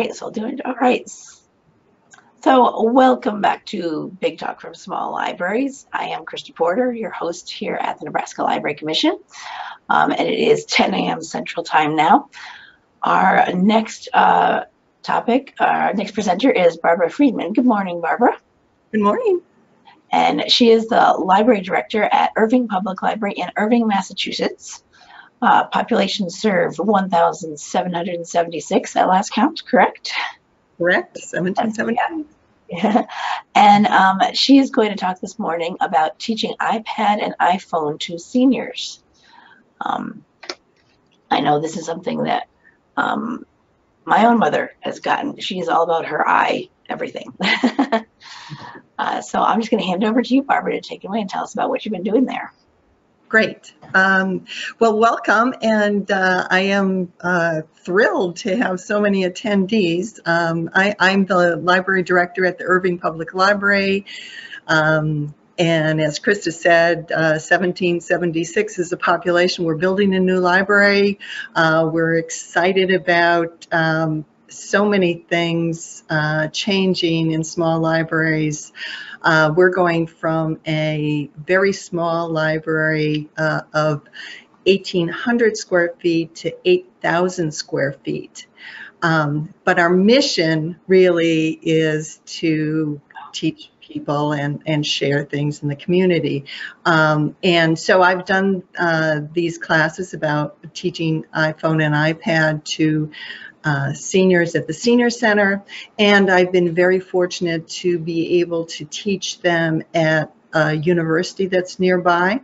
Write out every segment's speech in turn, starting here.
right, so doing all right. So welcome back to Big Talk from Small Libraries. I am Christa Porter, your host here at the Nebraska Library Commission. Um, and it is 10 a.m. Central Time now. Our next uh, topic, our next presenter is Barbara Friedman. Good morning, Barbara. Good morning. And she is the library director at Erving Public Library in Erving, Massachusetts. Uh, population served 1,776 at last count, correct? Correct, 1770. Yeah. and um, she is going to talk this morning about teaching iPad and iPhone to seniors. Um, I know this is something that um, my own mother has gotten. She's all about her eye, everything. uh, so I'm just going to hand it over to you, Barbara, to take it away and tell us about what you've been doing there. Great. Um, well, welcome, and uh, I am uh, thrilled to have so many attendees. Um, I, am the library director at the Erving Public Library. Um, and as Christa said, uh, 1776 is the population. We're building a new library. Uh, we're excited about um, so many things uh, changing in small libraries. Uh, we're going from a very small library uh, of 1,800 square feet to 8,000 square feet. Um, but our mission really is to teach people and, and share things in the community. Um, and so I've done uh, these classes about teaching iPhone and iPad to uh, seniors at the Senior Center, and I've been very fortunate to be able to teach them at a university that's nearby.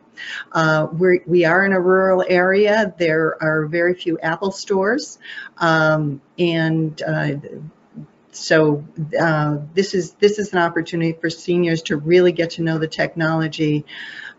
Uh, we're, we are in a rural area. There are very few Apple stores, um, and uh, so uh, this is this is an opportunity for seniors to really get to know the technology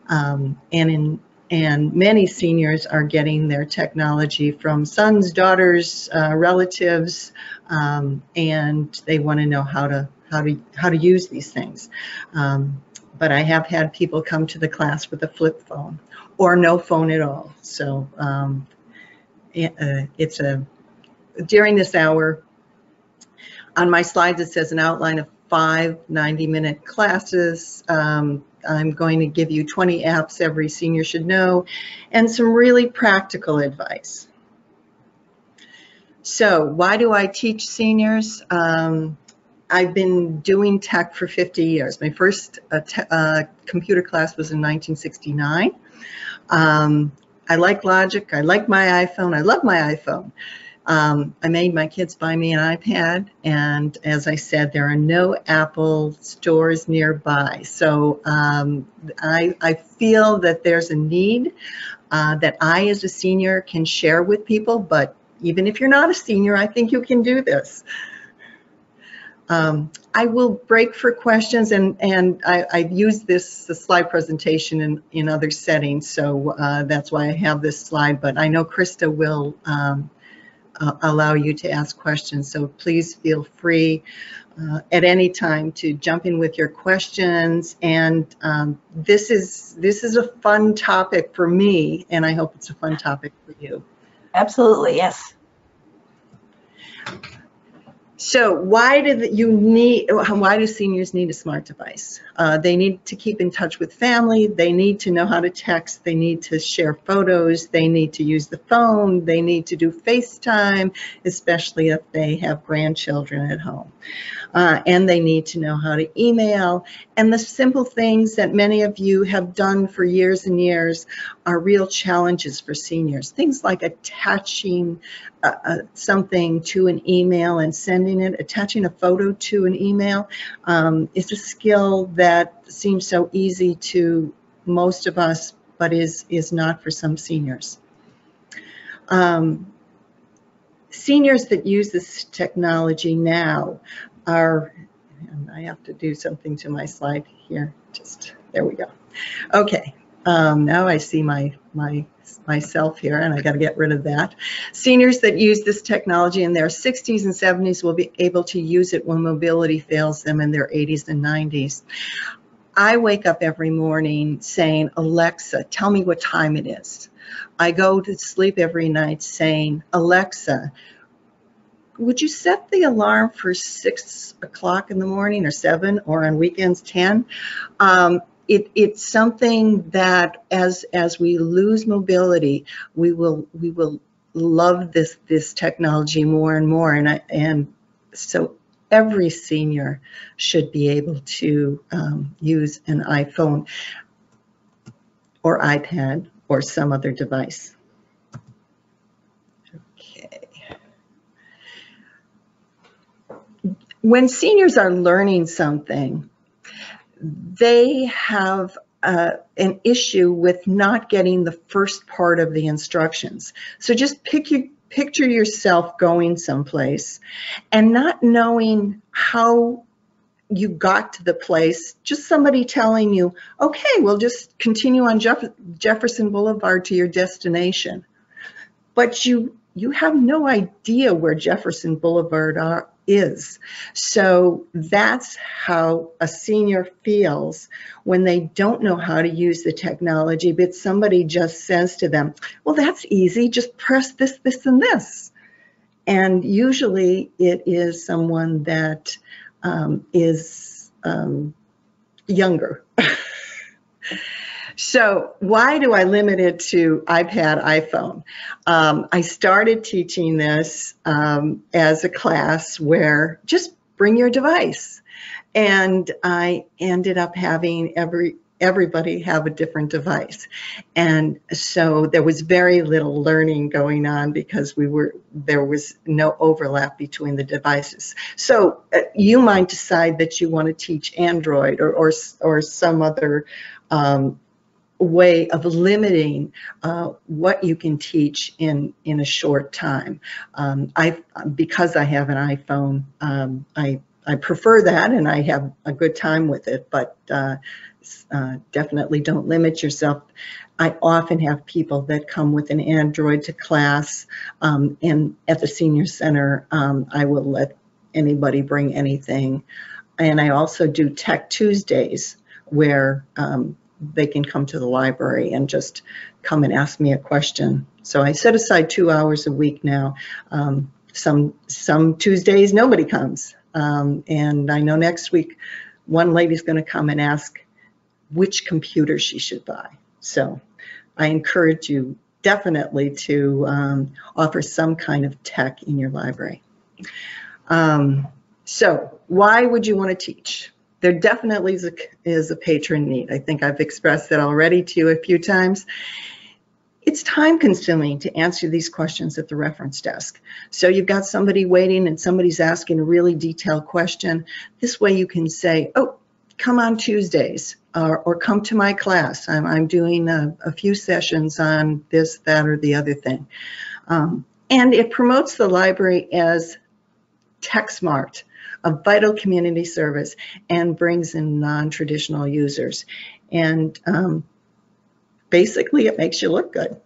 um, and in and many seniors are getting their technology from sons, daughters, uh, relatives, um, and they want to know how to how to how to use these things. Um, but I have had people come to the class with a flip phone or no phone at all. So um, it, uh, it's a during this hour on my slides, it says an outline of five 90-minute classes. I'm going to give you 20 apps every senior should know and some really practical advice. So why do I teach seniors? Um, I've been doing tech for 50 years. My first uh, uh, computer class was in 1969. Um, I like logic. I like my iPhone. I love my iPhone. Um, I made my kids buy me an iPad, and as I said, there are no Apple stores nearby. So um, I, I, feel that there's a need uh, that I, as a senior, can share with people. But even if you're not a senior, I think you can do this. Um, I will break for questions, and and I, have used this slide presentation in in other settings, so uh, that's why I have this slide. But I know Christa will um, uh, allow you to ask questions. So please feel free uh, at any time to jump in with your questions. And um, this is this is a fun topic for me, and I hope it's a fun topic for you. Absolutely, yes. So why do you need, why do seniors need a smart device? Uh, they need to keep in touch with family. They need to know how to text. They need to share photos. They need to use the phone. They need to do FaceTime, especially if they have grandchildren at home uh, and they need to know how to email. And the simple things that many of you have done for years and years are real challenges for seniors. Things like attaching uh, uh, something to an email and sending it, attaching a photo to an email um, is a skill that seems so easy to most of us, but is, is not for some seniors. Um, seniors that use this technology now are, and I have to do something to my slide here, just, there we go. Okay, um, now I see my, my myself here and I got to get rid of that. Seniors that use this technology in their 60s and 70s will be able to use it when mobility fails them in their 80s and 90s. I wake up every morning saying, Alexa, tell me what time it is. I go to sleep every night saying, Alexa, would you set the alarm for six o'clock in the morning or seven or on weekends 10? Um, it, it's something that as as we lose mobility, we will we will love this this technology more and more. And I, and so every senior should be able to um, use an iPhone or iPad or some other device. When seniors are learning something, they have uh, an issue with not getting the first part of the instructions. So just pick your, picture yourself going someplace and not knowing how you got to the place, just somebody telling you, okay, we'll just continue on Jeff Jefferson Boulevard to your destination. But you you have no idea where Jefferson Boulevard are, is. So that's how a senior feels when they don't know how to use the technology, but somebody just says to them, well, that's easy, just press this, this, and this. And usually it is someone that um, is um, younger. so why do I limit it to iPad, iPhone? Um, I started teaching this um, as a class where just bring your device. And I ended up having every everybody have a different device. And so there was very little learning going on because we were there was no overlap between the devices. So uh, you might decide that you want to teach Android or or, or some other um, way of limiting uh, what you can teach in in a short time. Um, I because I have an iPhone, um, I I prefer that and I have a good time with it, but uh, uh, definitely don't limit yourself. I often have people that come with an Android to class, um, and at the senior center, um, I will let anybody bring anything. And I also do Tech Tuesdays where um, they can come to the library and just come and ask me a question. So I set aside two hours a week now. Um, some some Tuesdays nobody comes, um, and I know next week one lady's going to come and ask which computer she should buy. So I encourage you definitely to um, offer some kind of tech in your library. Um, so why would you want to teach? There definitely is a, is a patron need. I think I've expressed that already to you a few times. It's time consuming to answer these questions at the reference desk. So you've got somebody waiting and somebody's asking a really detailed question. This way you can say, oh, come on Tuesdays or, come to my class. I'm, I'm doing a, a, few sessions on this, that, or the other thing. Um, and it promotes the library as tech smart, a vital community service, and brings in non-traditional users. And um, basically, it makes you look good.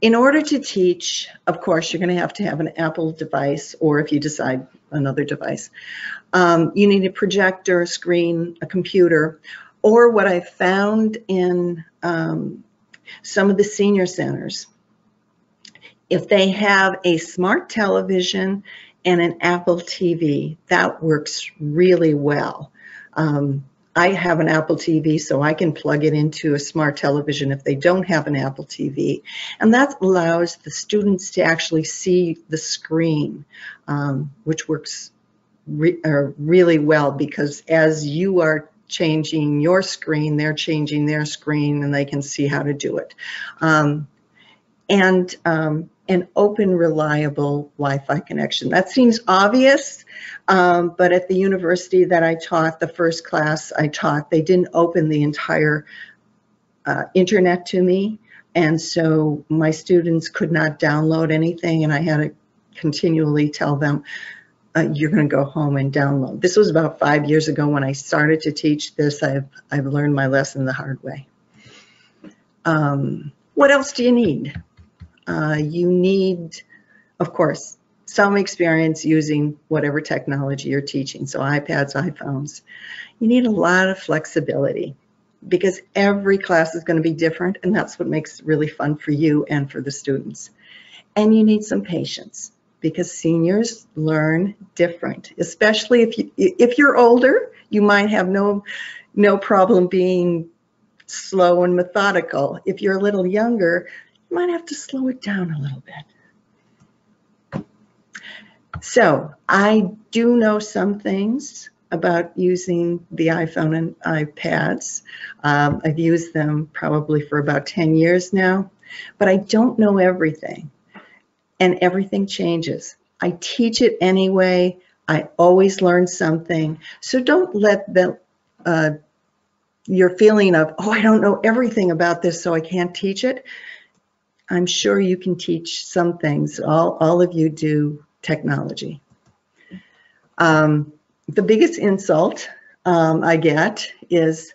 in order to teach, of course, you're going to have to have an Apple device, or if you decide another device, um, you need a projector, a screen, a computer, or what I found in um, some of the senior centers, if they have a smart television and an Apple TV, that works really well. Um, I have an Apple TV, so I can plug it into a smart television if they don't have an Apple TV. And that allows the students to actually see the screen, um, which works re uh, really well because as you are changing your screen, they're changing their screen and they can see how to do it. Um, and um, an open, reliable Wi-Fi connection. That seems obvious, um, but at the university that I taught, the first class I taught, they didn't open the entire uh, internet to me. And so my students could not download anything and I had to continually tell them, uh, you're going to go home and download. This was about five years ago when I started to teach this. I've, I've learned my lesson the hard way. Um, what else do you need? Uh, you need, of course, some experience using whatever technology you're teaching, so iPads, iPhones. You need a lot of flexibility because every class is going to be different and that's what makes it really fun for you and for the students. and you need some patience because seniors learn different, especially if you if you're older, you might have no no problem being slow and methodical. If you're a little younger, you might have to slow it down a little bit. So I do know some things about using the iPhone and iPads. Um, I've used them probably for about 10 years now, but I don't know everything and everything changes. I teach it anyway. I always learn something. So don't let the, uh, your feeling of, oh, I don't know everything about this, so I can't teach it. I'm sure you can teach some things. All, all of you do technology. Um, the biggest insult um, I get is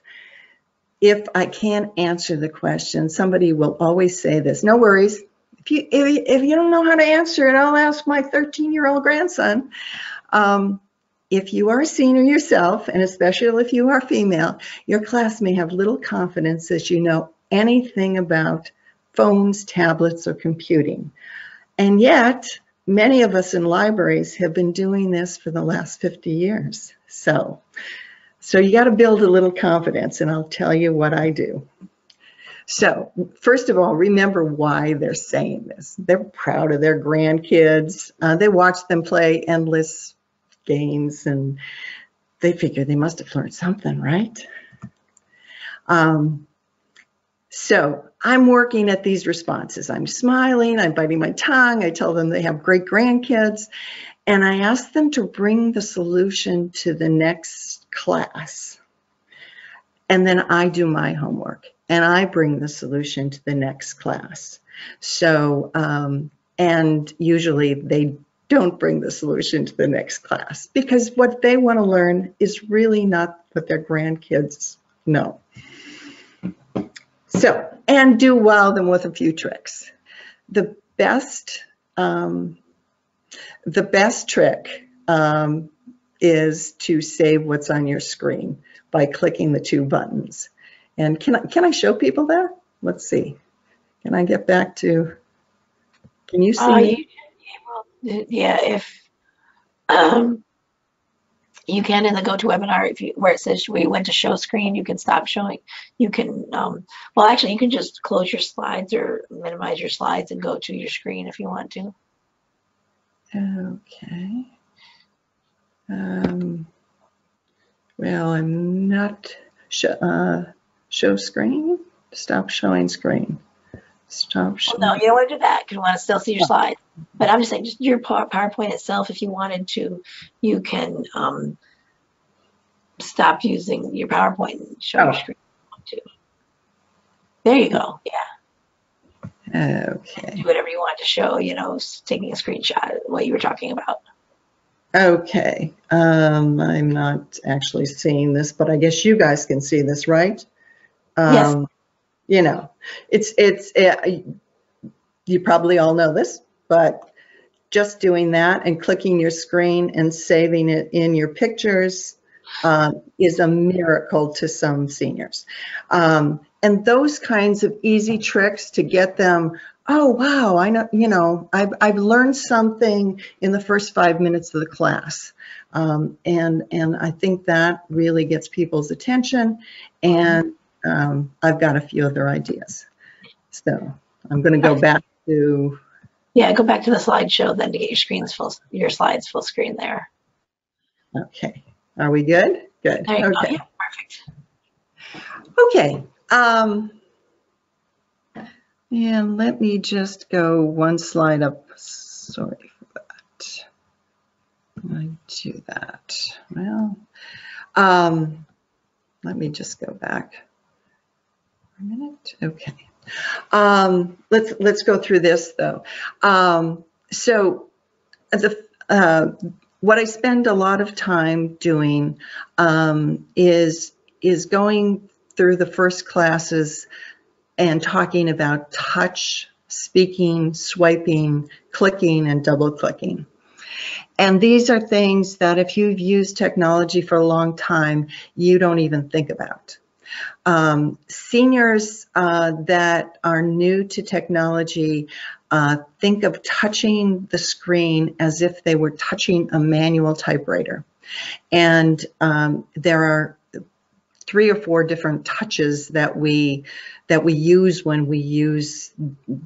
if I can't answer the question, somebody will always say this, no worries. If you, if, if you don't know how to answer it, I'll ask my 13 year old grandson. Um, if you are a senior yourself, and especially if you are female, your class may have little confidence that you know anything about phones, tablets, or computing. And yet, many of us in libraries have been doing this for the last 50 years. So, so you got to build a little confidence, and I'll tell you what I do. So, first of all, remember why they're saying this. They're proud of their grandkids. Uh, they watch them play endless games, and they figure they must have learned something, right? Um, so I'm working at these responses. I'm smiling, I'm biting my tongue, I tell them they have great grandkids, and I ask them to bring the solution to the next class. And then I do my homework and I bring the solution to the next class. So, um, and usually they don't bring the solution to the next class because what they want to learn is really not what their grandkids know. So, and do wow them with a few tricks. The best, um, the best trick um, is to save what's on your screen by clicking the two buttons. And can I, can I show people that? Let's see. Can I get back to, can you see Uh, you, yeah, if, um, you can in the GoToWebinar, if you, where it says we went to show screen, you can stop showing. You can, um, well, actually, you can just close your slides or minimize your slides and go to your screen if you want to. Okay. Um, well, I'm not, sh uh, show screen, stop showing screen. Stop Well, no, you don't want to do that because you want to still see your slides. But I'm just saying, just your PowerPoint itself, if you wanted to, you can um, stop using your PowerPoint and show Oh. your screen. if you want to. There you go. Yeah, Okay. do whatever you want to show. You know, taking a screenshot, of what you were talking about. Okay, um, I'm not actually seeing this, but I guess you guys can see this, right? Yes. You know, it's, it's, uh, you probably all know this, but just doing that and clicking your screen and saving it in your pictures um, is a miracle to some seniors. Um, and those kinds of easy tricks to get them, oh, wow, I know, you know, I've, I've learned something in the first five minutes of the class. Um, and, and I think that really gets people's attention. And um, I've got a few other ideas. So I'm going to go back to, Yeah, go back to the slideshow then to get your screens full, your slides full screen there. okay. Are we good? Good. You go. Okay. Yeah, perfect. Okay. Um, and let me just go one slide up. Sorry for that. I do that. Well, um, let me just go back minute. Okay. Um, let's let's go through this though. Um, so the uh, what I spend a lot of time doing um, is is going through the first classes and talking about touch, speaking, swiping, clicking, and double clicking. And these are things that if you've used technology for a long time, you don't even think about. Um, seniors uh, that are new to technology uh, think of touching the screen as if they were touching a manual typewriter. And um, there are three or four different touches that we that we use when we use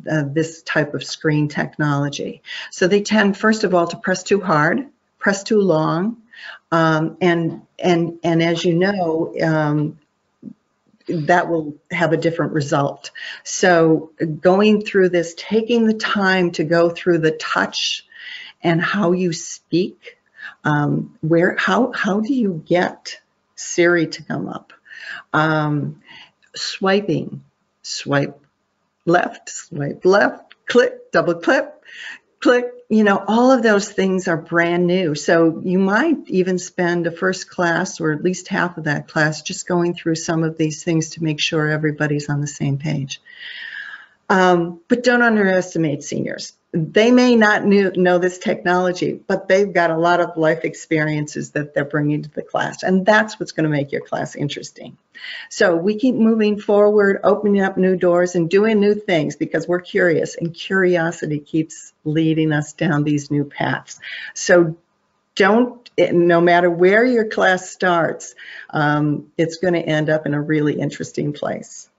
uh, this type of screen technology. So they tend, first of all, to press too hard, press too long, um, and and and as you know, um, that will have a different result. So going through this, taking the time to go through the touch and how you speak, um, where how how do you get Siri to come up? Um, swiping, swipe left, swipe left, click, double click, click, you know, all of those things are brand new. So you might even spend a first class or at least half of that class just going through some of these things to make sure everybody's on the same page. Um, but don't underestimate seniors. They may not knew, know this technology, but they've got a lot of life experiences that they're bringing to the class, and that's what's going to make your class interesting. So we keep moving forward, opening up new doors and doing new things because we're curious, and curiosity keeps leading us down these new paths. So don't, no matter where your class starts, um, it's going to end up in a really interesting place.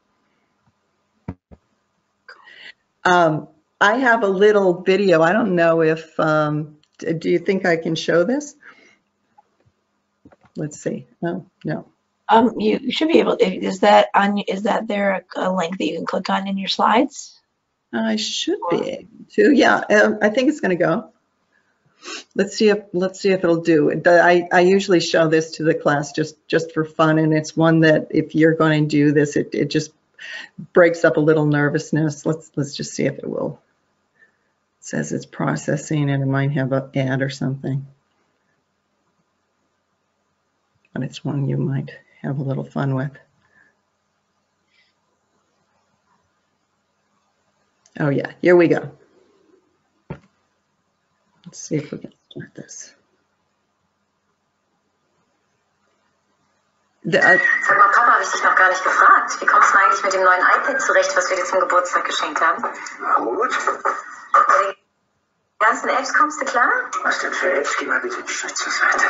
Um, I have a little video. I don't know if, um, do you think I can show this? Let's see. Oh, no. Um, you should be able, is that on, is that there a link that you can click on in your slides? I should be able to. Yeah, um, I think it's going to go. Let's see if let's see if it'll do. I, I usually show this to the class just just for fun, and it's one that if you're going to do this, it, it just breaks up a little nervousness. Let's let's just see if it will. Says it's processing, and it might have an ad or something, but it's one you might have a little fun with. Oh yeah, here we go. Let's see if we can start this. The, uh, Sag mal, Papa, habe ich dich noch gar nicht gefragt. Wie kommst du eigentlich mit dem neuen iPad zurecht, was wir dir zum Geburtstag geschenkt haben? Na gut. Mit den ganzen Apps kommst du klar? Was denn für Apps? Geh mal bitte einen Schritt zur Seite.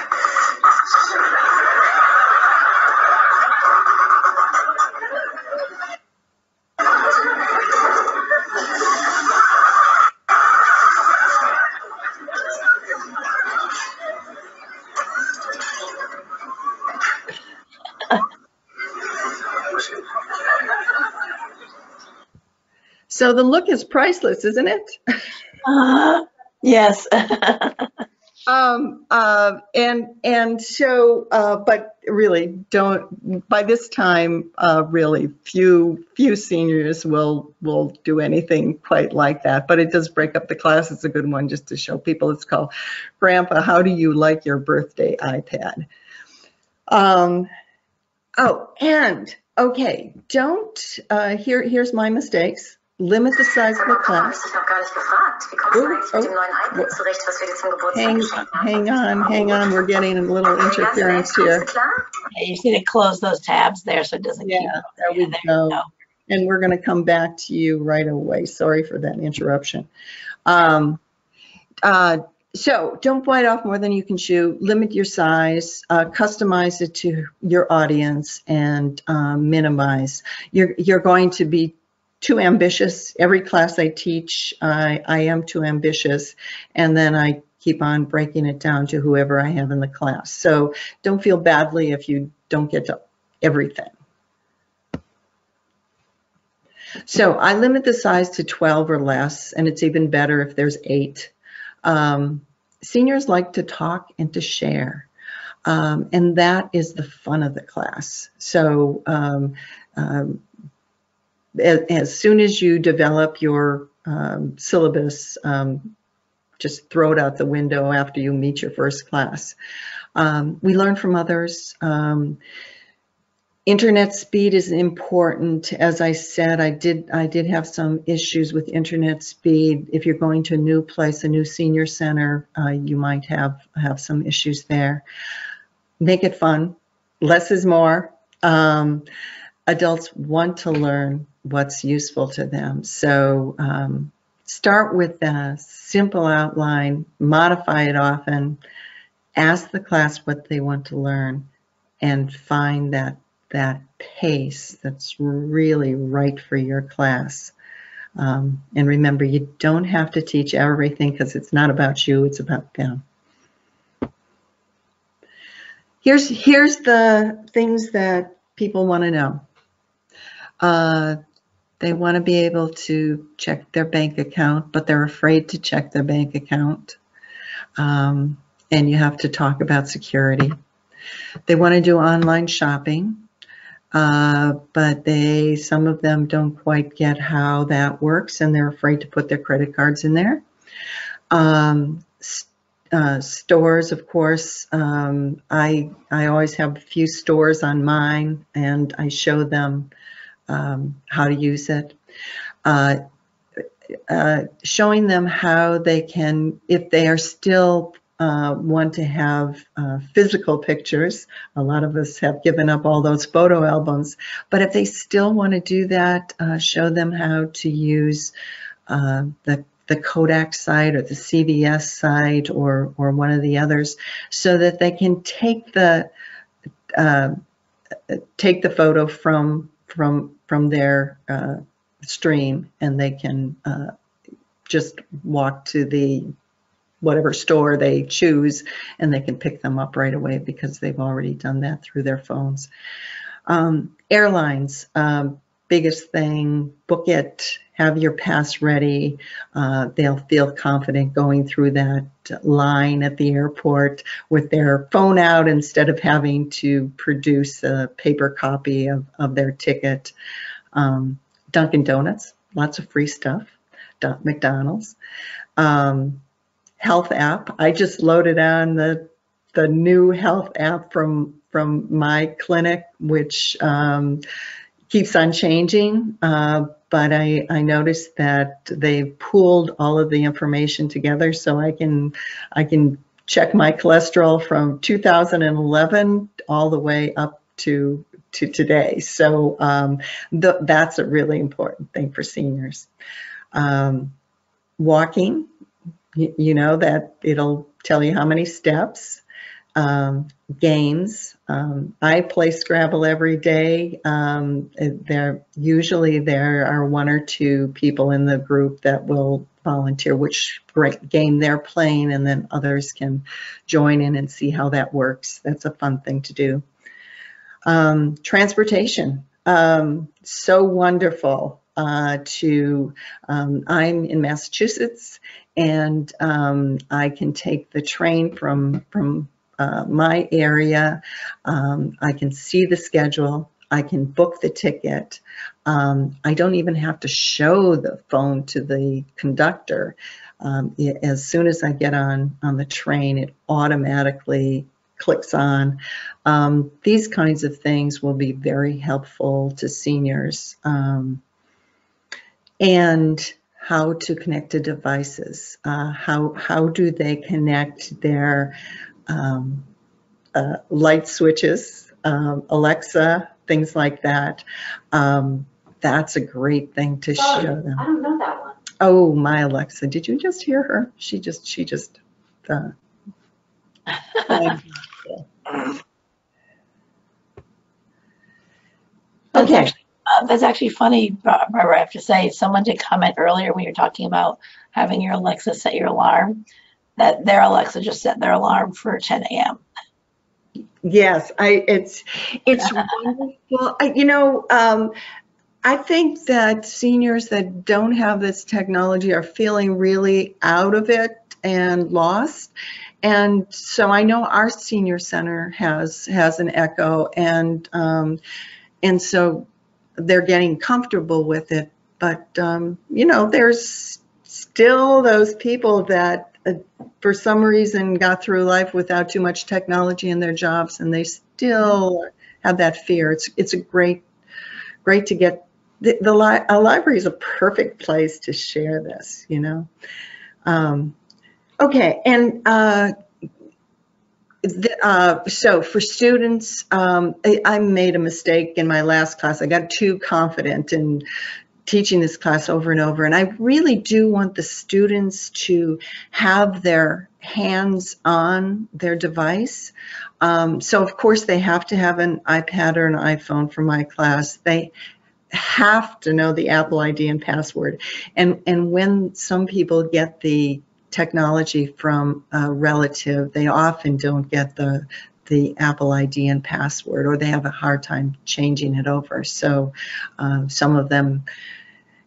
So the look is priceless, isn't it? Uh, yes. um, uh, and and so, uh, but really, don't. By this time, uh, really, few few seniors will will do anything quite like that. But it does break up the class. It's a good one just to show people. It's called Grandpa. How do you like your birthday iPad? Um, oh, and okay, don't. Uh, here here's my mistakes limit the size of Sag the mal, Papa, habe class. ich dich noch gar nicht gefragt. Wie kommst du Oh, eigentlich mit dem oh, neuen iPad zurecht, was wir dir zum Geburtstag Hang, hang on, hang on, we're getting a little Mit den ganzen interference here. du klar? You just need to close those tabs there so it doesn't keep. Yeah, there we Yeah, there go. you go. And we're gonna come back to you right away. Sorry for that interruption. Um, uh, so don't bite off more than you can chew. Limit your size, uh, customize it to your audience and, um, minimize. You're, you're going to be too ambitious. Every class I teach, I, I am too ambitious. And then I keep on breaking it down to whoever I have in the class. So don't feel badly if you don't get to everything. So I limit the size to 12 or less, and it's even better if there's eight. Um, seniors like to talk and to share. Um, and that is the fun of the class. So um, um, as, as soon as you develop your um, syllabus, um, just throw it out the window after you meet your first class. Um, we learn from others. Um, internet speed is important. As I said, I did I did have some issues with internet speed. If you're going to a new place, a new senior center, uh, you might have have some issues there. Make it fun. Less is more. Um, adults want to learn what's useful to them. So um, start with a simple outline, modify it often, ask the class what they want to learn, and find that that pace that's really right for your class. Um, and remember, you don't have to teach everything because it's not about you, it's about them. Here's, here's the things that people want to know. Uh, they want to be able to check their bank account, but they're afraid to check their bank account. Um, and you have to talk about security. They want to do online shopping, uh, but they some of them don't quite get how that works, and they're afraid to put their credit cards in there. Um, uh, stores, of course, um, I I always have a few stores on mine, and I show them um, how to use it. Uh, uh, showing them how they can, if they are still uh, want to have uh, physical pictures. A lot of us have given up all those photo albums, but if they still want to do that, uh, show them how to use uh, the the Kodak site or the CVS site or or one of the others, so that they can take the uh, take the photo from from from their uh, stream and they can just walk to the whatever store they choose and they can pick them up right away because they've already done that through their phones. Um, airlines, um, biggest thing, book it, have your pass ready. Uh, they'll feel confident going through that line at the airport with their phone out instead of having to produce a paper copy of, of their ticket. Um, Dunkin' Donuts, lots of free stuff. McDonald's. Um, health app. I just loaded on the the new health app from from my clinic, which um, keeps on changing. Uh, but I, I noticed that they've pooled all of the information together, so I can I can check my cholesterol from 2011 all the way up to to today. So um, th that's a really important thing for seniors. Um, walking, you, you know that it'll tell you how many steps. Um, games. Um, I play Scrabble every day. Um, there usually there are one or two people in the group that will volunteer which game they're playing, and then others can join in and see how that works. That's a fun thing to do. Um, transportation, um, so wonderful. Uh, to um, I'm in Massachusetts and um, I can take the train from from uh, my area. Um, I can see the schedule. I can book the ticket. Um, I don't even have to show the phone to the conductor. Um, it, as soon as I get on on the train, it automatically clicks on. Um, these kinds of things will be very helpful to seniors. Um, and how to connect to devices. Uh, how, how do they connect their um, uh, light switches, um, Alexa, things like that. Um, that's a great thing to Oh, show them. I don't know that one. Oh, my Alexa, did you just hear her? She just, she just, uh, That's Okay. actually, uh, that's actually funny, Bar- Barbara. I have to say, someone did comment earlier when you were talking about having your Alexa set your alarm, that their Alexa just set their alarm for 10 a.m. Yes, I, it's, it's wonderful. I, you know, um, I think that seniors that don't have this technology are feeling really out of it and lost. And so I know our senior center has, has an Echo and, um, and so they're getting comfortable with it. But, um, you know, there's still those people that for some reason got through life without too much technology in their jobs and they still have that fear. It's, it's a great, great to get, the, the li a library is a perfect place to share this, you know? Um, okay, and uh, uh, so for students, um, I, I made a mistake in my last class. I got too confident in teaching this class over and over. And I really do want the students to have their hands on their device. Um, so of course they have to have an iPad or an iPhone for my class. They have to know the Apple ID and password. And, and when some people get the technology from a relative, they often don't get the, the Apple ID and password, or they have a hard time changing it over. So uh, some of them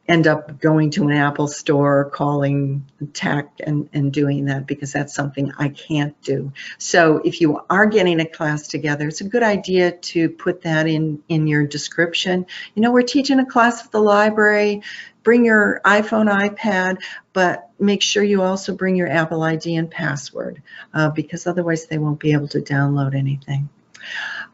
end up going to an Apple store, calling tech and, and doing that because that's something I can't do. So if you are getting a class together, it's a good idea to put that in, in your description. You know, we're teaching a class at the library, bring your iPhone, iPad, but make sure you also bring your Apple ID and password uh, because otherwise they won't be able to download anything.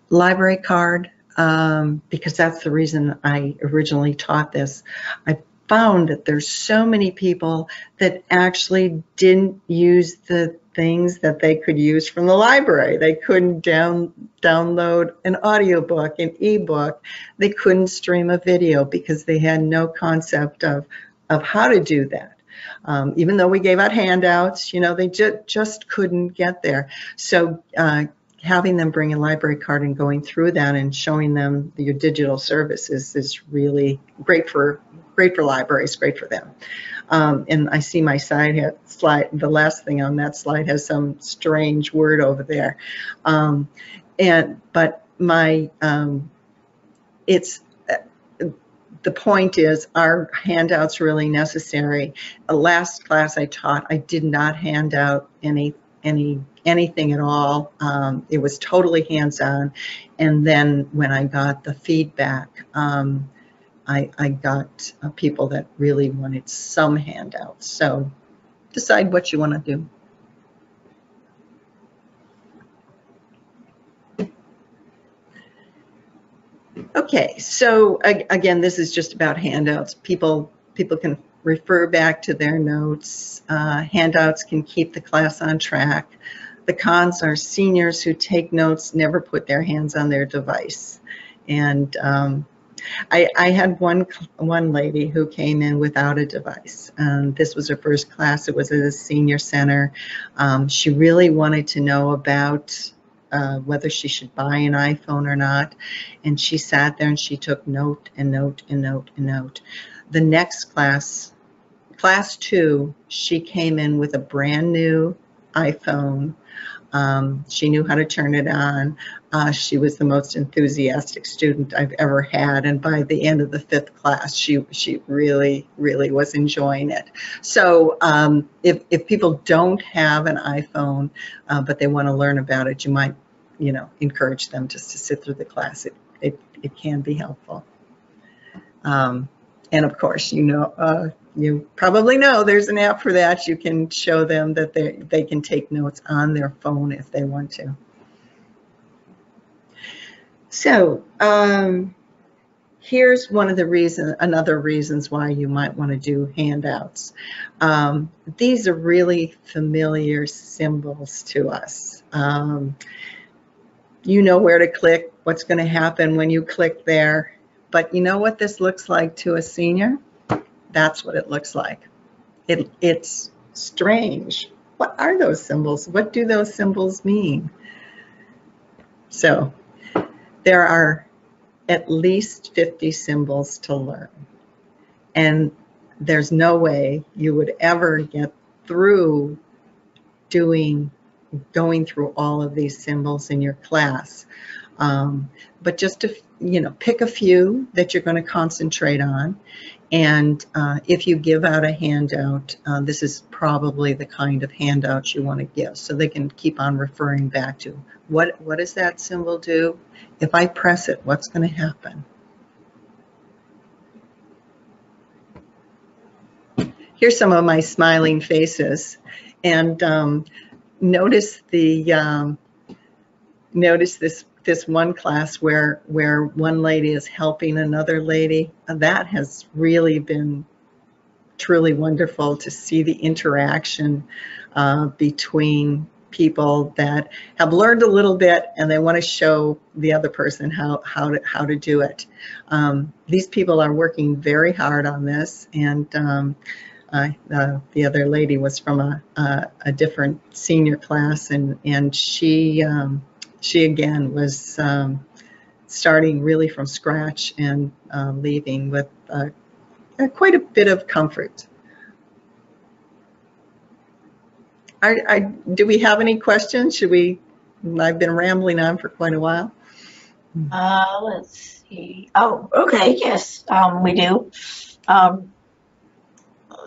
Library card, um, because that's the reason I originally taught this. I found that there's so many people that actually didn't use the things that they could use from the library. They couldn't down, download an audiobook, an ebook. They couldn't stream a video because they had no concept of, of how to do that. Um, even though we gave out handouts, you know, they ju just couldn't get there. So uh, having them bring a library card and going through that and showing them your digital services is really great for great for libraries, great for them. Um, and I see my side slide, the last thing on that slide has some strange word over there. Um, and but my um, it's the point is are handouts really necessary? The last class I taught, I did not hand out any any anything at all. Um, it was totally hands-on. And then when I got the feedback, um, I, I, got uh, people that really wanted some handouts. So decide what you want to do. Okay, so again, this is just about handouts. People people can refer back to their notes. Uh, handouts can keep the class on track. The cons are seniors who take notes never put their hands on their device. And um, I, I, had one one lady who came in without a device. Um, this was her first class. It was at a senior center. Um, she really wanted to know about uh, whether she should buy an iPhone or not. And she sat there and she took note and note and note and note. The next class, class two, she came in with a brand new iPhone. Um, she knew how to turn it on. Uh, she was the most enthusiastic student I've ever had, and by the end of the fifth class, she she really really was enjoying it. So um, if if people don't have an iPhone, uh, but they want to learn about it, you might you know encourage them just to sit through the class. It it it can be helpful. Um, and of course, you know, uh, you probably know there's an app for that. You can show them that they, they can take notes on their phone if they want to. So um, here's one of the reasons, another reasons why you might want to do handouts. Um, these are really familiar symbols to us. Um, you know where to click, what's going to happen when you click there. But you know what this looks like to a senior? That's what it looks like. It, it's strange. What are those symbols? What do those symbols mean? So there are at least 50 symbols to learn. And there's no way you would ever get through doing, going through all of these symbols in your class. Um, but just to, you know, pick a few that you're going to concentrate on. And uh, if you give out a handout, uh, this is probably the kind of handout you want to give. So they can keep on referring back to what, what does that symbol do? If I press it, what's going to happen? Here's some of my smiling faces. And um, notice the, um, notice this this one class where where one lady is helping another lady. That has really been truly wonderful to see the interaction uh, between people that have learned a little bit and they want to show the other person how, how, to, how to do it. Um, these people are working very hard on this and um, uh, uh, the other lady was from a, a, a, different senior class and, and she, um, she again was um, starting really from scratch and uh, leaving with uh, quite a bit of comfort. I, I, do we have any questions? Should we, I've been rambling on for quite a while. Uh, let's see. Oh, okay, yes, um, we do. Um,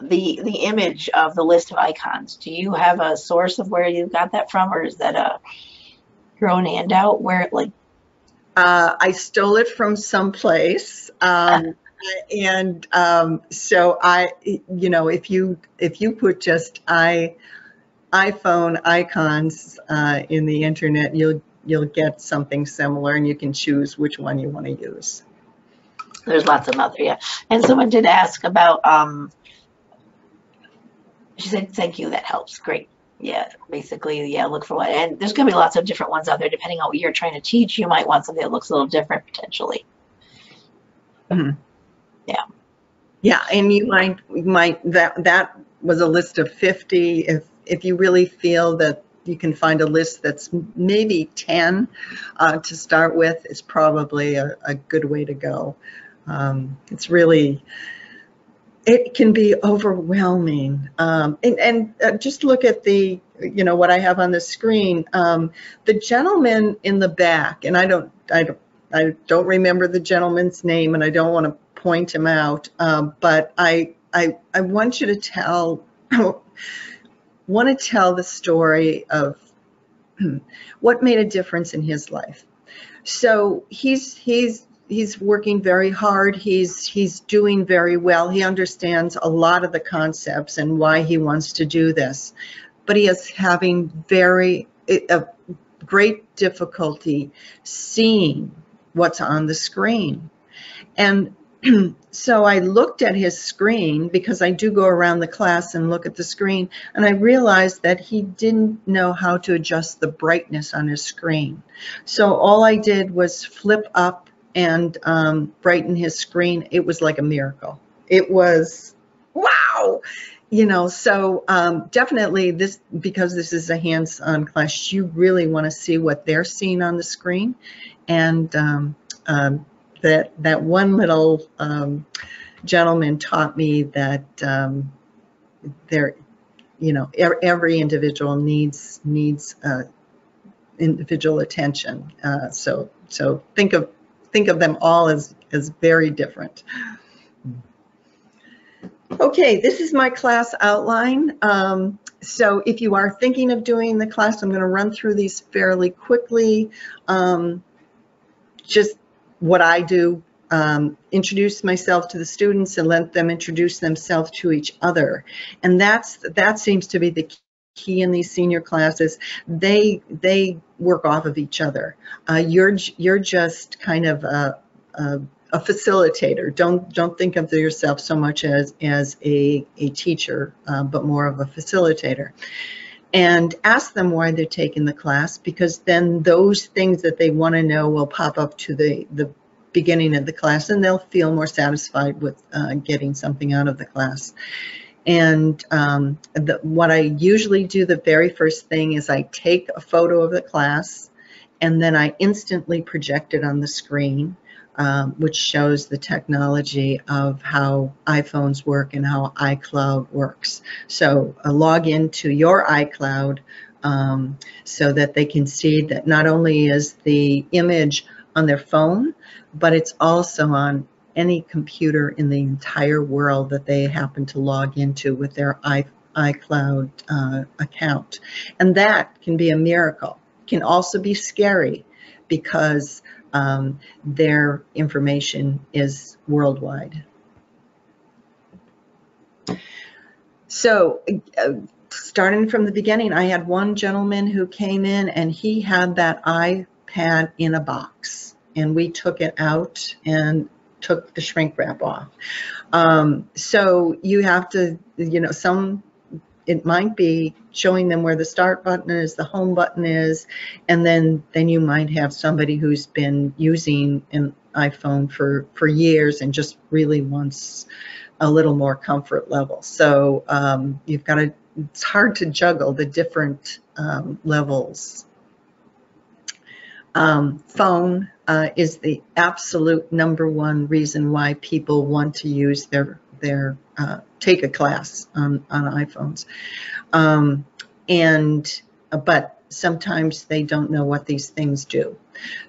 the the image of the list of icons. Do you have a source of where you got that from, or is that a your own handout where it like? Uh, I stole it from someplace, um, and um, so I, you know, if you if you put just I iPhone icons uh, in the internet, you'll you'll get something similar, and you can choose which one you want to use. There's lots of them out there, yeah. And someone did ask about. Um, she said, "Thank you, that helps. Great." Yeah, basically, yeah. Look for one, and there's going to be lots of different ones out there depending on what you're trying to teach. You might want something that looks a little different potentially. Mhm. Yeah. Yeah, and you might you might that that was a list of 50. If if you really feel that you can find a list that's maybe 10 uh, to start with, is probably a, a good way to go. Um, it's really, it can be overwhelming. Um, and and uh, just look at the, you know, what I have on the screen. Um, the gentleman in the back, and I don't, I don't, I don't remember the gentleman's name, and I don't want to point him out, um, but I, I, I want you to tell want to tell the story of what made a difference in his life. So he's he's he's working very hard. He's he's doing very well. He understands a lot of the concepts and why he wants to do this, but he is having very a great difficulty seeing what's on the screen. And so I looked at his screen because I do go around the class and look at the screen, and I realized that he didn't know how to adjust the brightness on his screen. So all I did was flip up and um, brighten his screen. It was like a miracle. It was wow. You know, so um, definitely this, because this is a hands-on class, you really want to see what they're seeing on the screen. And um, um that that one little um, gentleman taught me that um, there, you know, every individual needs needs uh, individual attention. Uh, so so think of think of them all as as very different. Okay, this is my class outline. Um, so if you are thinking of doing the class, I'm going to run through these fairly quickly. Um, just what I do, um, introduce myself to the students and let them introduce themselves to each other. And that's that seems to be the key in these senior classes. They they work off of each other. Uh, you're you're just kind of a, a, a, facilitator. Don't don't think of yourself so much as as a a teacher, uh, but more of a facilitator and ask them why they're taking the class because then those things that they want to know will pop up to the, the beginning of the class and they'll feel more satisfied with uh, getting something out of the class. And um, the, what I usually do the very first thing is I take a photo of the class and then I instantly project it on the screen um, which shows the technology of how iPhones work and how iCloud works. So uh, log into your iCloud um, so that they can see that not only is the image on their phone, but it's also on any computer in the entire world that they happen to log into with their iCloud uh, account. And that can be a miracle. Can also be scary because um, their information is worldwide. So uh, starting from the beginning, I had one gentleman who came in and he had that iPad in a box and we took it out and took the shrink wrap off. Um, so you have to, you know, some it might be showing them where the start button is, the home button is, and then, then you might have somebody who's been using an iPhone for, for years and just really wants a little more comfort level. So um, you've got to, it's hard to juggle the different um, levels. Um, phone uh, is the absolute number one reason why people want to use their their uh, take a class on on iPhones, um, and but sometimes they don't know what these things do.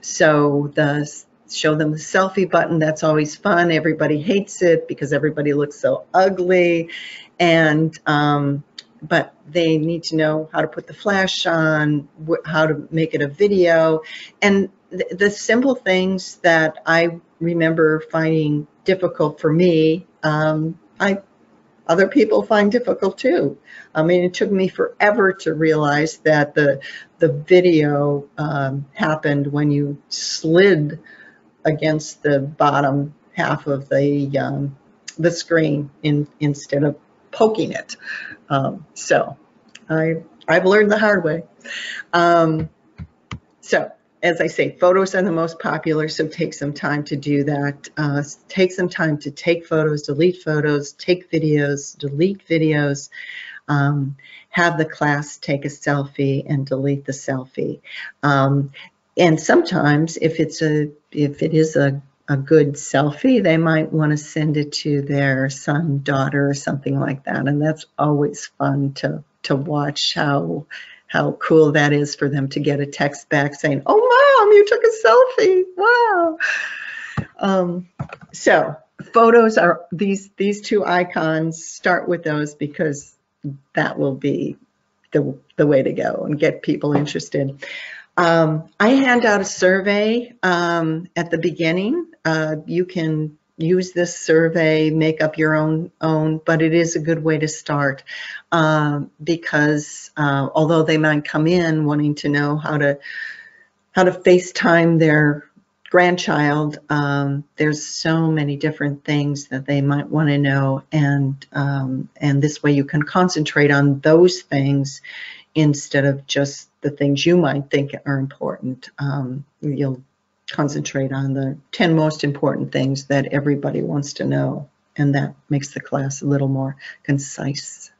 So the show them the selfie button. That's always fun. Everybody hates it because everybody looks so ugly, and um, but they need to know how to put the flash on, how to make it a video, and th- the simple things that I remember finding difficult for me, um, I other people find difficult too. I mean, it took me forever to realize that the the video um, happened when you slid against the bottom half of the um, the screen in, instead of poking it. Um, so I I've learned the hard way. Um, so as I say, photos are the most popular, so take some time to do that. Uh, take some time to take photos, delete photos, take videos, delete videos. Um, have the class take a selfie and delete the selfie. Um, and sometimes, if it's a if it is a a good selfie, they might want to send it to their son, daughter, or something like that. And that's always fun to to watch how how cool that is for them to get a text back saying, "Oh, mom, you took a selfie! Wow!" Um, so photos are these these two icons. Start with those because that will be the the way to go and get people interested. Um, I hand out a survey um, at the beginning. Uh, you can use this survey, make up your own own, but it is a good way to start um, because uh, although they might come in wanting to know how to how to FaceTime their grandchild, um, there's so many different things that they might want to know, and um, and this way you can concentrate on those things instead of just the things you might think are important. Um, you'll concentrate on the 10 most important things that everybody wants to know, and that makes the class a little more concise.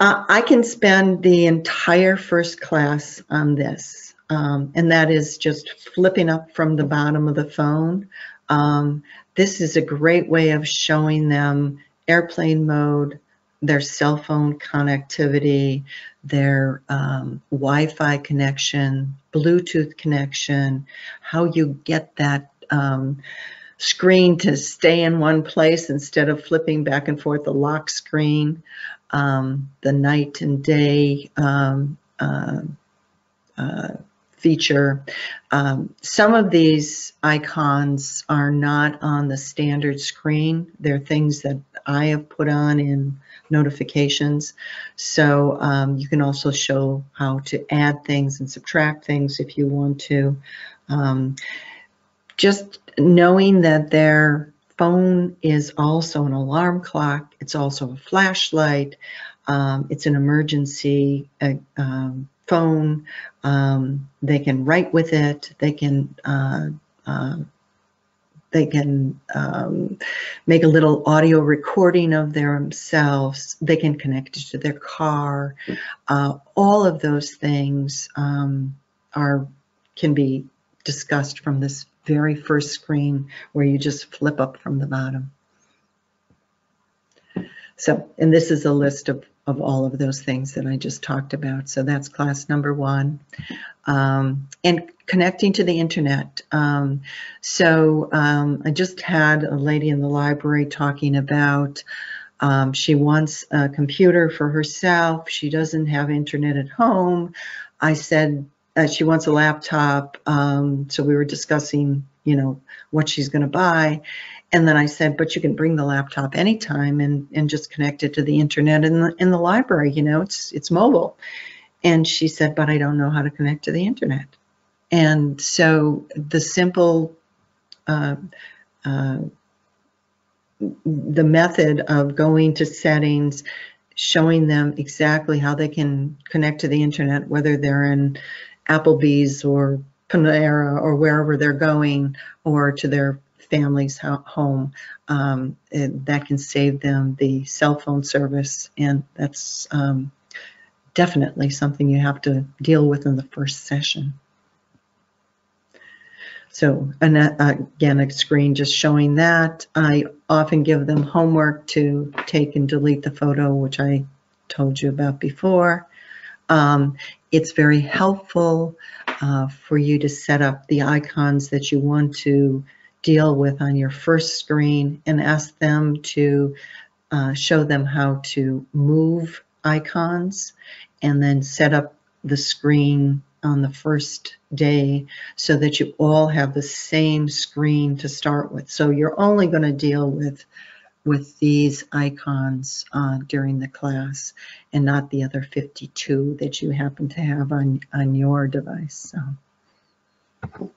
Uh, I can spend the entire first class on this, um, and that is just flipping up from the bottom of the phone. Um, this is a great way of showing them airplane mode, their cell phone connectivity, their um, Wi-Fi connection, Bluetooth connection, how you get that um, screen to stay in one place instead of flipping back and forth the lock screen, um, the night and day um, uh, uh, feature. Um, some of these icons are not on the standard screen. They're things that I have put on in notifications. So um, you can also show how to add things and subtract things if you want to. Um, just knowing that their phone is also an alarm clock, it's also a flashlight, um, it's an emergency uh, um, phone. Um, they can write with it. They can uh, uh, they can um, make a little audio recording of themselves. They can connect it to their car. Uh, all of those things um, are can be discussed from this very first screen where you just flip up from the bottom. So, and this is a list of, of all of those things that I just talked about. So that's class number one. Um, and connecting to the internet. Um, so um, I just had a lady in the library talking about um, she wants a computer for herself. She doesn't have internet at home. I said uh, she wants a laptop. Um, so we were discussing, you know, what she's going to buy. And then I said, but you can bring the laptop anytime and, and just connect it to the internet in the, in the library. You know, it's, it's mobile. And she said, but I don't know how to connect to the internet. And so the simple uh, uh, the method of going to settings, showing them exactly how they can connect to the internet, whether they're in Applebee's or Panera or wherever they're going, or to their family's ho- home. Um, that can save them the cell phone service, and that's um, definitely something you have to deal with in the first session. So and uh, again, a screen just showing that. I often give them homework to take and delete the photo, which I told you about before. Um, it's very helpful uh, for you to set up the icons that you want to deal with on your first screen and ask them to uh, show them how to move icons and then set up the screen on the first day so that you all have the same screen to start with. So you're only going to deal with with these icons uh, during the class and not the other 52 that you happen to have on, on your device. So.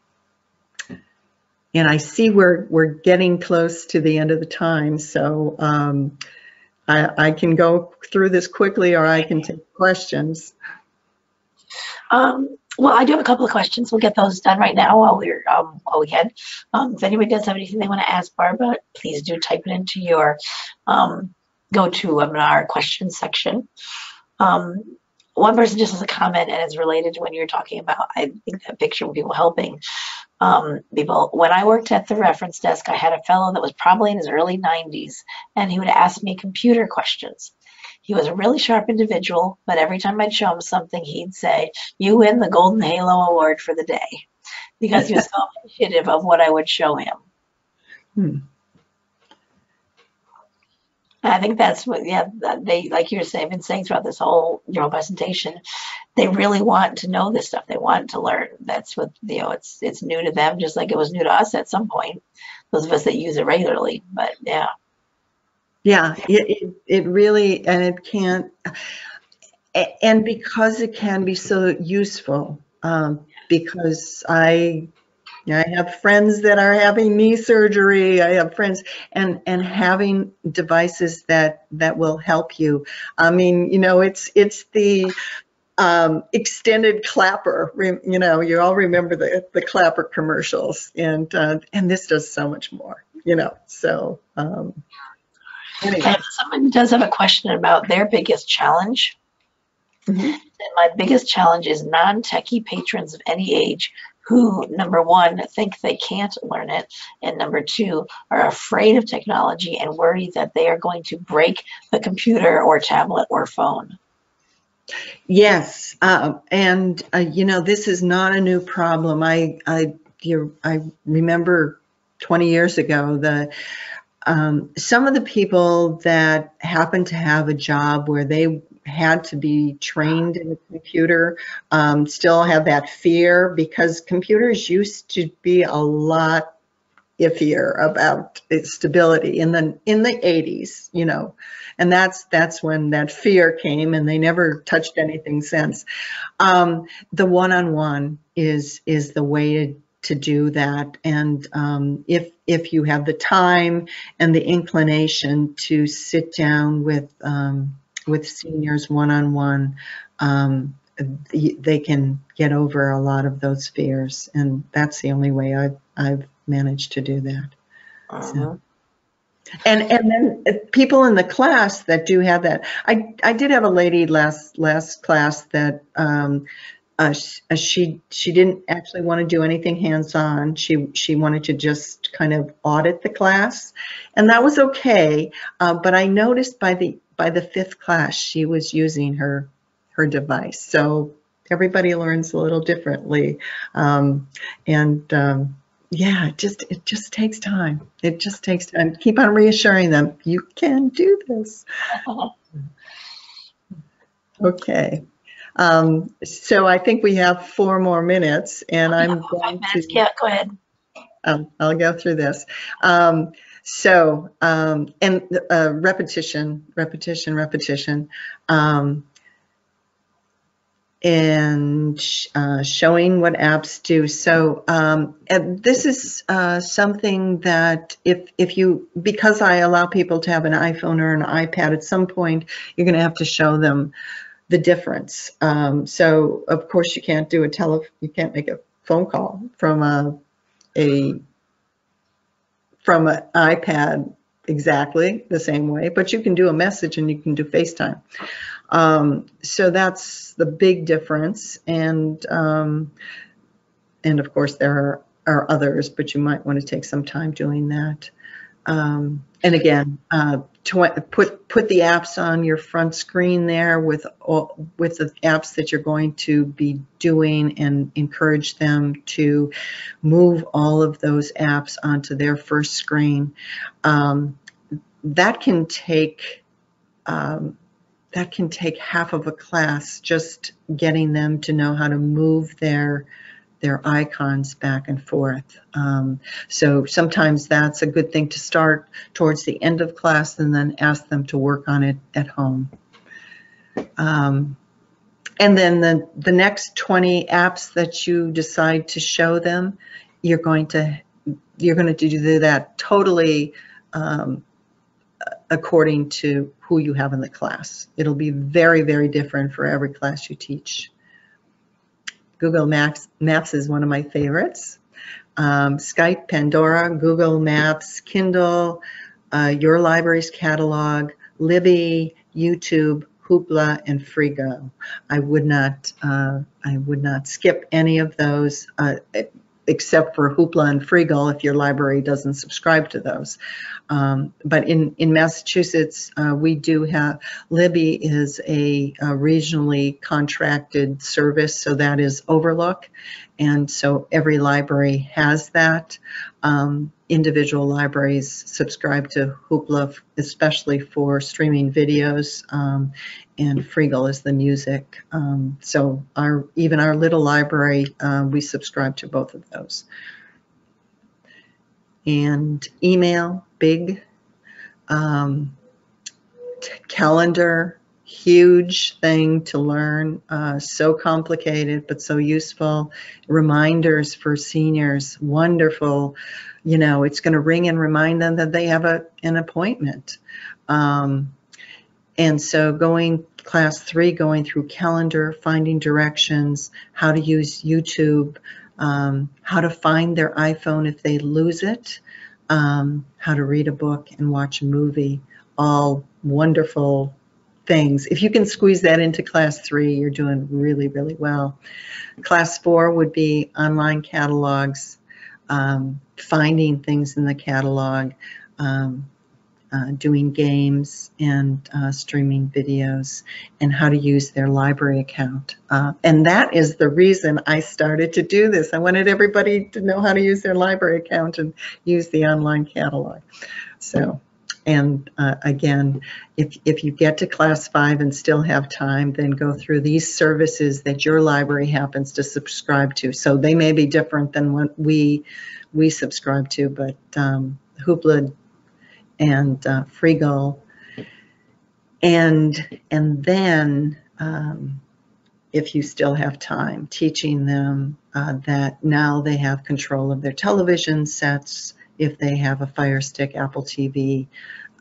And I see we're, we're getting close to the end of the time, so um, I, I can go through this quickly or I can take questions. Um, well, I do have a couple of questions. We'll get those done right now while we're um, while we can. Um, if anybody does have anything they want to ask Barbara, please do type it into your um, go to webinar questions section. Um, one person just has a comment and it's related to when you're talking about, I think that picture of people helping um, people. When I worked at the reference desk, I had a fellow that was probably in his early 90s and he would ask me computer questions. He was a really sharp individual, but every time I'd show him something, he'd say, You win the Golden Halo Award for the day because he was so appreciative of what I would show him. Hmm. And I think that's what, yeah, they, like you were saying, been saying throughout this whole, you know, presentation, they really want to know this stuff. They want to learn. That's what, you know, it's, it's new to them, just like it was new to us at some point, those of us that use it regularly, but yeah. Yeah, it, it, it really, and it can't, and because it can be so useful, um, because I, I have friends that are having knee surgery, I have friends, and, and having devices that, that will help you. I mean, you know, it's, it's the, um, extended clapper, you know, you all remember the, the clapper commercials, and, uh, and this does so much more, you know, so, um, anyway. Someone does have a question about their biggest challenge, Mhm. then my biggest challenge is non-techie patrons of any age who, number one, think they can't learn it, and number two, are afraid of technology and worry that they are going to break the computer or tablet or phone. Yes, um, and uh, you know this is not a new problem. I I you, I remember 20 years ago the um, some of the people that happened to have a job where they had to be trained in a computer um, still have that fear because computers used to be a lot iffier about stability in the in the 80s you know and that's that's when that fear came and they never touched anything since. Um, the one-on-one is is the way to, to do that and um, if if you have the time and the inclination to sit down with um, with seniors one-on-one um, they can get over a lot of those fears and that's the only way I've, I've managed to do that Mhm. and and then uh, people in the class that do have that. I I did have a lady last last class that um, uh, uh, she she didn't actually want to do anything hands on. She she wanted to just kind of audit the class, and that was okay. Uh, but I noticed by the by the fifth class she was using her her device. So everybody learns a little differently, um, and um, yeah, it just it just takes time. It just takes time. Keep on reassuring them you can do this. Okay. Um, so I think we have four more minutes, and I'm going minutes. to. Yeah, go ahead. Um, I'll go through this. Um, so, um, and uh, repetition, repetition, repetition. Um, and uh, showing what apps do. So um, this is uh, something that if if you because I allow people to have an iPhone or an iPad at some point, you're going to have to show them the difference. Um, so of course you can't do a tele you can't make a phone call from a a from an iPad exactly the same way, but you can do a message and you can do FaceTime. Um, so that's the big difference. And um, and of course there are, are others, but you might want to take some time doing that. Um, and again, uh, put put the apps on your front screen there with all, with the apps that you're going to be doing, and encourage them to move all of those apps onto their first screen. Um, that can take um, that can take half of a class just getting them to know how to move their their icons back and forth. Um, so sometimes that's a good thing to start towards the end of class and then ask them to work on it at home. Um, and then the, the next 20 apps that you decide to show them, you're going to you're going to do that totally um, according to who you have in the class. It'll be very, very different for every class you teach. Google Maps, Maps is one of my favorites. Um, Skype, Pandora, Google Maps, Kindle, uh, your library's catalog, Libby, YouTube, Hoopla, and Freegal. I would not, uh, I would not skip any of those. Uh, except for Hoopla and Freegal if your library doesn't subscribe to those. Um, but in, in Massachusetts, uh, we do have, Libby is a, a, regionally contracted service, so that is Overlook. And so every library has that. Um, individual libraries subscribe to Hoopla, especially for streaming videos, um, and Freegal is the music. Um, so our even our little library, uh, we subscribe to both of those. And email, big. Um, calendar, huge thing to learn, uh, so complicated but so useful. Reminders for seniors, wonderful. You know, it's going to ring and remind them that they have a, an appointment. Um, and so going class three, going through calendar, finding directions, how to use YouTube, um, how to find their iPhone if they lose it, um, how to read a book and watch a movie, all wonderful things. If you can squeeze that into class three, you're doing really, really well. Class four would be online catalogs, um, finding things in the catalog, um, uh, doing games and uh, streaming videos and how to use their library account. Uh, and that is the reason I started to do this. I wanted everybody to know how to use their library account and use the online catalog. So and uh, again, if, if you get to class five and still have time, then go through these services that your library happens to subscribe to. So they may be different than what we we subscribe to, but um, Hoopla and uh, Freegal. And, and then, um, if you still have time, teaching them uh, that now they have control of their television sets, if they have a Fire Stick, Apple TV,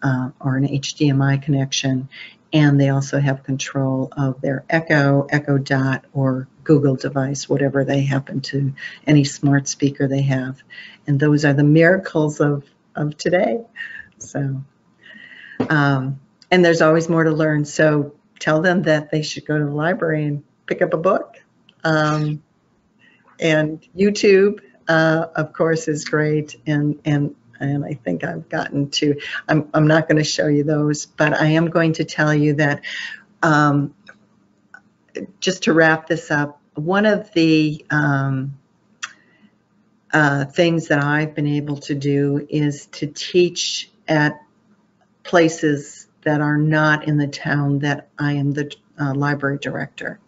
uh, or an HDMI connection, and they also have control of their Echo, Echo Dot, or Google device, whatever they happen to, any smart speaker they have. And those are the miracles of, of today. So, um, and there's always more to learn. So tell them that they should go to the library and pick up a book. Um, and YouTube, uh, of course, is great. And, and, and I think I've gotten to, I'm, I'm not going to show you those, but I am going to tell you that um, just to wrap this up, one of the um, uh, things that I've been able to do is to teach at places that are not in the town that I am the uh, library director.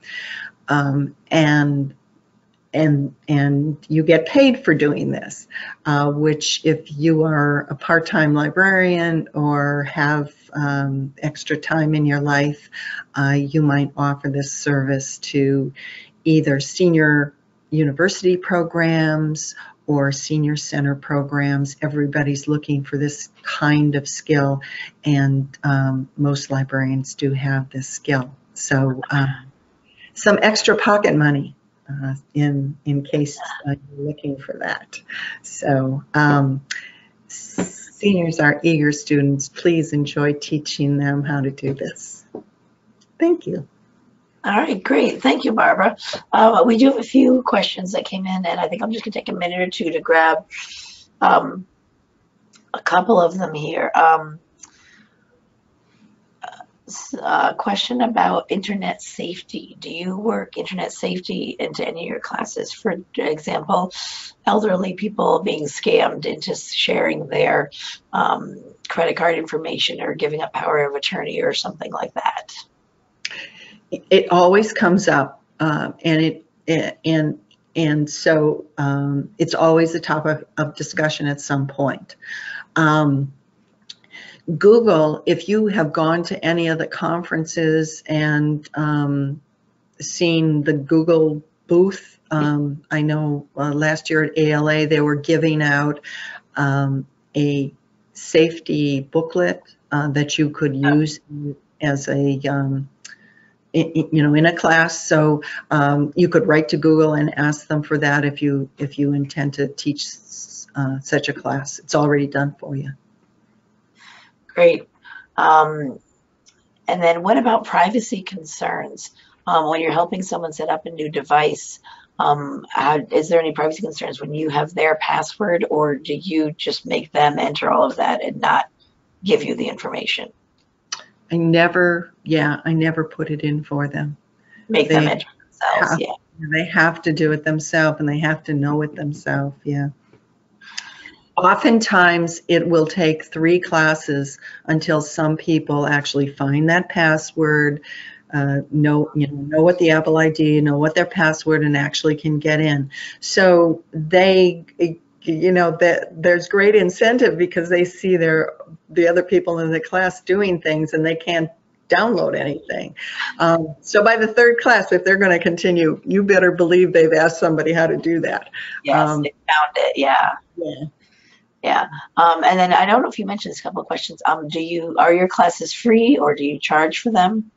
Um, and and and you get paid for doing this, uh, which if you are a part-time librarian or have um, extra time in your life, uh, you might offer this service to either senior university programs or senior center programs. Everybody's looking for this kind of skill, and um, most librarians do have this skill. So, um, some extra pocket money uh, in in case uh, you're looking for that. So, um, seniors are eager students. Please enjoy teaching them how to do this. Thank you. All right, great. Thank you, Barbara. Uh, we do have a few questions that came in, and I think I'm just going to take a minute or two to grab um, a couple of them here. Um, uh, question about internet safety. Do you work internet safety into any of your classes? For example, elderly people being scammed into sharing their um, credit card information or giving up power of attorney or something like that. It always comes up, uh, and it and and so um, it's always a topic of discussion at some point. Um, Google, if you have gone to any of the conferences and um, seen the Google booth, um, I know uh, last year at ALA they were giving out um, a safety booklet uh, that you could use as a um, i- you know in a class. So um, you could write to Google and ask them for that if you if you intend to teach uh, such a class. It's already done for you. Great. Um, and then what about privacy concerns? Um, when you're helping someone set up a new device, um, how, is there any privacy concerns when you have their password or do you just make them enter all of that and not give you the information? I never, yeah, I never put it in for them. Make them enter themselves, have- yeah. They have to do it themselves and they have to know it themselves, yeah. Oftentimes, it will take three classes until some people actually find that password, uh, know, you know, know what the Apple ID, know what their password, and actually can get in. So they, you know, that there's great incentive because they see their the other people in the class doing things and they can't download anything. Um, so by the third class, if they're going to continue, you better believe they've asked somebody how to do that. Yes, Um, they found it, yeah. Yeah. Yeah. Um, and then I don't know if you mentioned this couple of questions. Um, do you, are your classes free or do you charge for them?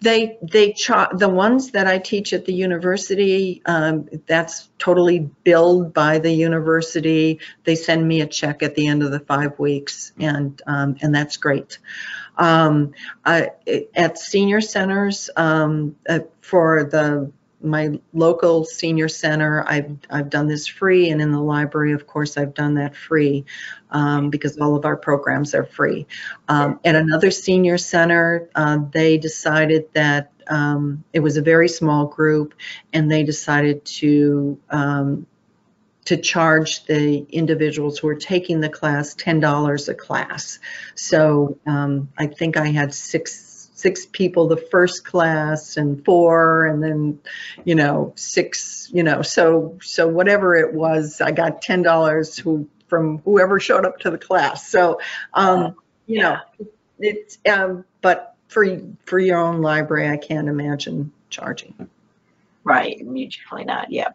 They they cha- the ones that I teach at the university. Um, that's totally billed by the university. They send me a check at the end of the five weeks, and um, and that's great. Um, I, at senior centers um, uh, for the my local senior center, I've I've done this free, and in the library, of course, I've done that free um, because all of our programs are free. Um, at another senior center, uh, they decided that um, it was a very small group, and they decided to um, to charge the individuals who were taking the class ten dollars a class. So um, I think I had six six people the first class and four and then you know six you know so so whatever it was i got ten dollars who from whoever showed up to the class so um you know it's um but for for your own library i can't imagine charging Right, usually not, yeah.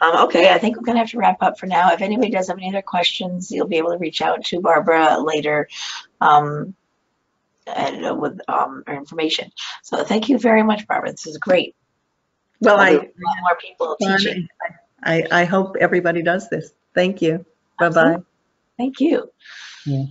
Um, okay, I think we're gonna have to wrap up for now. If anybody does have any other questions, you'll be able to reach out to Barbara later um, uh, with um, her information. So thank you very much, Barbara. This is great. well i There'll be a lot more people teaching. i i hope everybody does this thank you bye bye Thank you. Yeah.